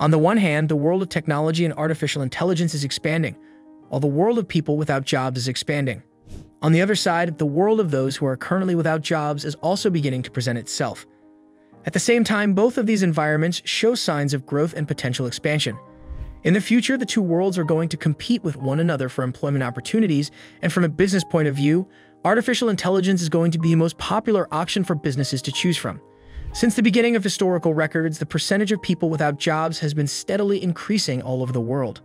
On the one hand, the world of technology and artificial intelligence is expanding, while the world of people without jobs is expanding. On the other side, the world of those who are currently without jobs is also beginning to present itself. At the same time, both of these environments show signs of growth and potential expansion. In the future, the two worlds are going to compete with one another for employment opportunities, and from a business point of view, artificial intelligence is going to be the most popular option for businesses to choose from. Since the beginning of historical records, the percentage of people without jobs has been steadily increasing all over the world.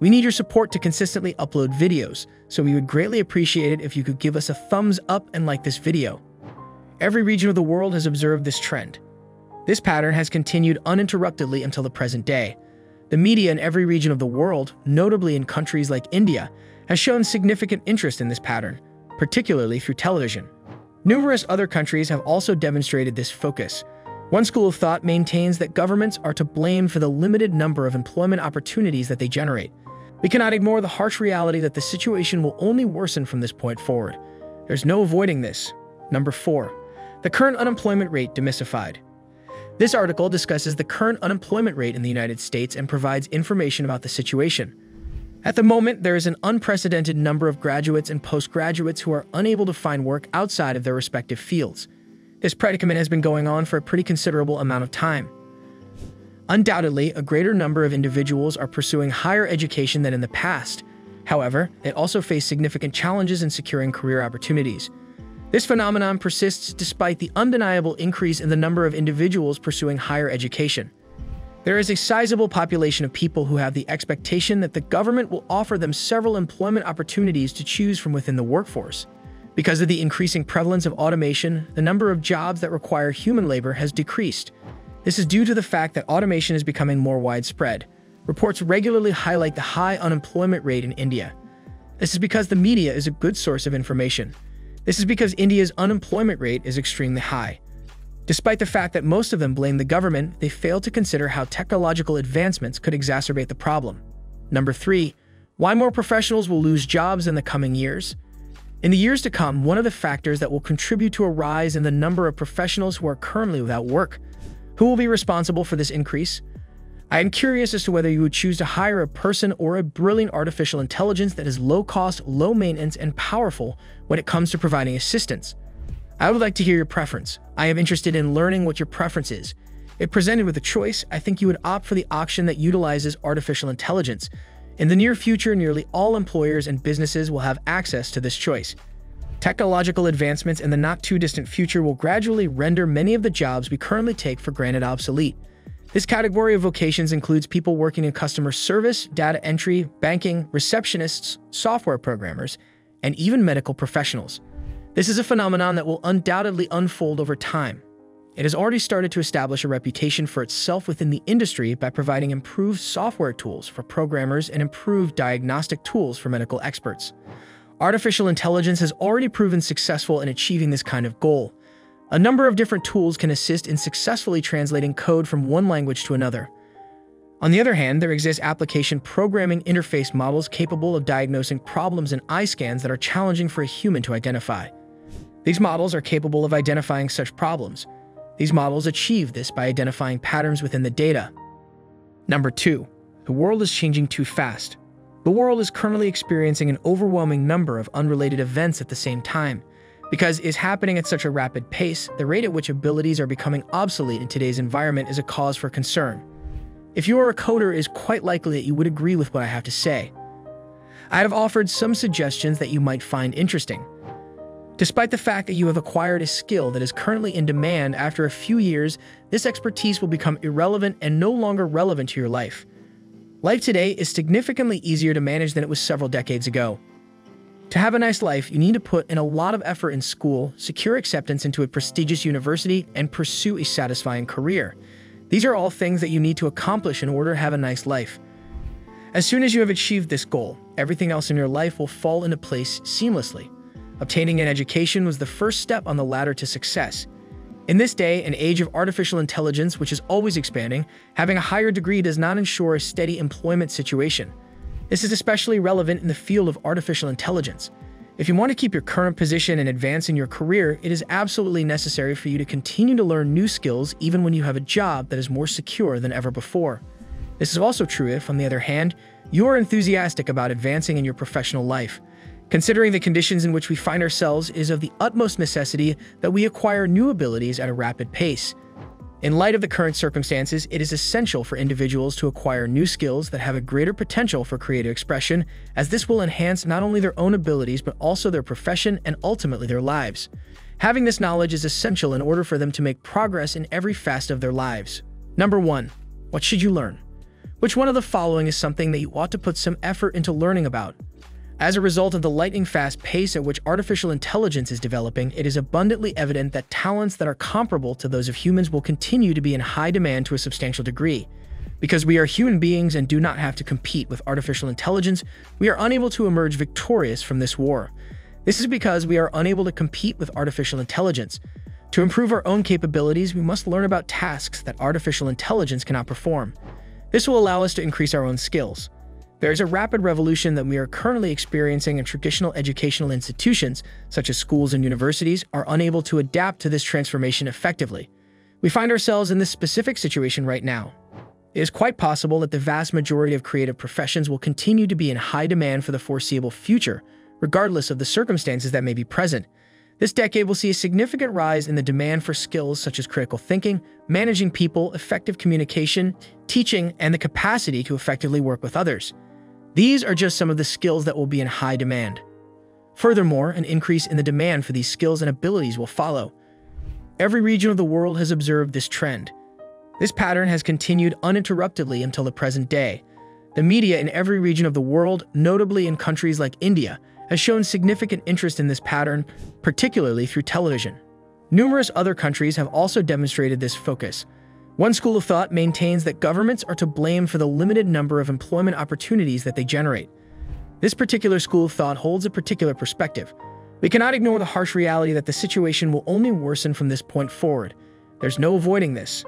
We need your support to consistently upload videos, so we would greatly appreciate it if you could give us a thumbs up and like this video. Every region of the world has observed this trend. This pattern has continued uninterruptedly until the present day. The media in every region of the world, notably in countries like India, has shown significant interest in this pattern, particularly through television. Numerous other countries have also demonstrated this focus. One school of thought maintains that governments are to blame for the limited number of employment opportunities that they generate. We cannot ignore the harsh reality that the situation will only worsen from this point forward. There's no avoiding this. Number 4. The current unemployment rate demystified. This article discusses the current unemployment rate in the United States and provides information about the situation. At the moment, there is an unprecedented number of graduates and postgraduates who are unable to find work outside of their respective fields. This predicament has been going on for a pretty considerable amount of time. Undoubtedly, a greater number of individuals are pursuing higher education than in the past. However, they also face significant challenges in securing career opportunities. This phenomenon persists despite the undeniable increase in the number of individuals pursuing higher education. There is a sizable population of people who have the expectation that the government will offer them several employment opportunities to choose from within the workforce. Because of the increasing prevalence of automation, the number of jobs that require human labor has decreased, this is due to the fact that automation is becoming more widespread. Reports regularly highlight the high unemployment rate in India. This is because the media is a good source of information. This is because India's unemployment rate is extremely high. Despite the fact that most of them blame the government, they fail to consider how technological advancements could exacerbate the problem. Number 3. Why more professionals will lose jobs in the coming years? In the years to come, one of the factors that will contribute to a rise in the number of professionals who are currently without work who will be responsible for this increase? I am curious as to whether you would choose to hire a person or a brilliant artificial intelligence that is low cost, low maintenance, and powerful when it comes to providing assistance. I would like to hear your preference. I am interested in learning what your preference is. If presented with a choice, I think you would opt for the option that utilizes artificial intelligence. In the near future, nearly all employers and businesses will have access to this choice. Technological advancements in the not-too-distant future will gradually render many of the jobs we currently take for granted obsolete. This category of vocations includes people working in customer service, data entry, banking, receptionists, software programmers, and even medical professionals. This is a phenomenon that will undoubtedly unfold over time. It has already started to establish a reputation for itself within the industry by providing improved software tools for programmers and improved diagnostic tools for medical experts. Artificial intelligence has already proven successful in achieving this kind of goal. A number of different tools can assist in successfully translating code from one language to another. On the other hand, there exist application programming interface models capable of diagnosing problems in eye scans that are challenging for a human to identify. These models are capable of identifying such problems. These models achieve this by identifying patterns within the data. Number 2. The world is changing too fast. The world is currently experiencing an overwhelming number of unrelated events at the same time. Because it's happening at such a rapid pace, the rate at which abilities are becoming obsolete in today's environment is a cause for concern. If you are a coder, it is quite likely that you would agree with what I have to say. I have offered some suggestions that you might find interesting. Despite the fact that you have acquired a skill that is currently in demand after a few years, this expertise will become irrelevant and no longer relevant to your life. Life today is significantly easier to manage than it was several decades ago. To have a nice life, you need to put in a lot of effort in school, secure acceptance into a prestigious university, and pursue a satisfying career. These are all things that you need to accomplish in order to have a nice life. As soon as you have achieved this goal, everything else in your life will fall into place seamlessly. Obtaining an education was the first step on the ladder to success. In this day, an age of artificial intelligence which is always expanding, having a higher degree does not ensure a steady employment situation. This is especially relevant in the field of artificial intelligence. If you want to keep your current position and advance in your career, it is absolutely necessary for you to continue to learn new skills even when you have a job that is more secure than ever before. This is also true if, on the other hand, you are enthusiastic about advancing in your professional life. Considering the conditions in which we find ourselves, is of the utmost necessity that we acquire new abilities at a rapid pace. In light of the current circumstances, it is essential for individuals to acquire new skills that have a greater potential for creative expression, as this will enhance not only their own abilities but also their profession and ultimately their lives. Having this knowledge is essential in order for them to make progress in every facet of their lives. Number 1. What should you learn? Which one of the following is something that you ought to put some effort into learning about? As a result of the lightning fast pace at which artificial intelligence is developing, it is abundantly evident that talents that are comparable to those of humans will continue to be in high demand to a substantial degree. Because we are human beings and do not have to compete with artificial intelligence, we are unable to emerge victorious from this war. This is because we are unable to compete with artificial intelligence. To improve our own capabilities, we must learn about tasks that artificial intelligence cannot perform. This will allow us to increase our own skills. There is a rapid revolution that we are currently experiencing and traditional educational institutions, such as schools and universities, are unable to adapt to this transformation effectively. We find ourselves in this specific situation right now. It is quite possible that the vast majority of creative professions will continue to be in high demand for the foreseeable future, regardless of the circumstances that may be present. This decade will see a significant rise in the demand for skills such as critical thinking, managing people, effective communication, teaching, and the capacity to effectively work with others. These are just some of the skills that will be in high demand. Furthermore, an increase in the demand for these skills and abilities will follow. Every region of the world has observed this trend. This pattern has continued uninterruptedly until the present day. The media in every region of the world, notably in countries like India, has shown significant interest in this pattern, particularly through television. Numerous other countries have also demonstrated this focus, one school of thought maintains that governments are to blame for the limited number of employment opportunities that they generate. This particular school of thought holds a particular perspective. We cannot ignore the harsh reality that the situation will only worsen from this point forward. There's no avoiding this.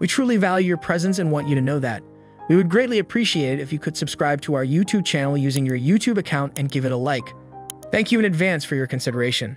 We truly value your presence and want you to know that. We would greatly appreciate it if you could subscribe to our YouTube channel using your YouTube account and give it a like. Thank you in advance for your consideration.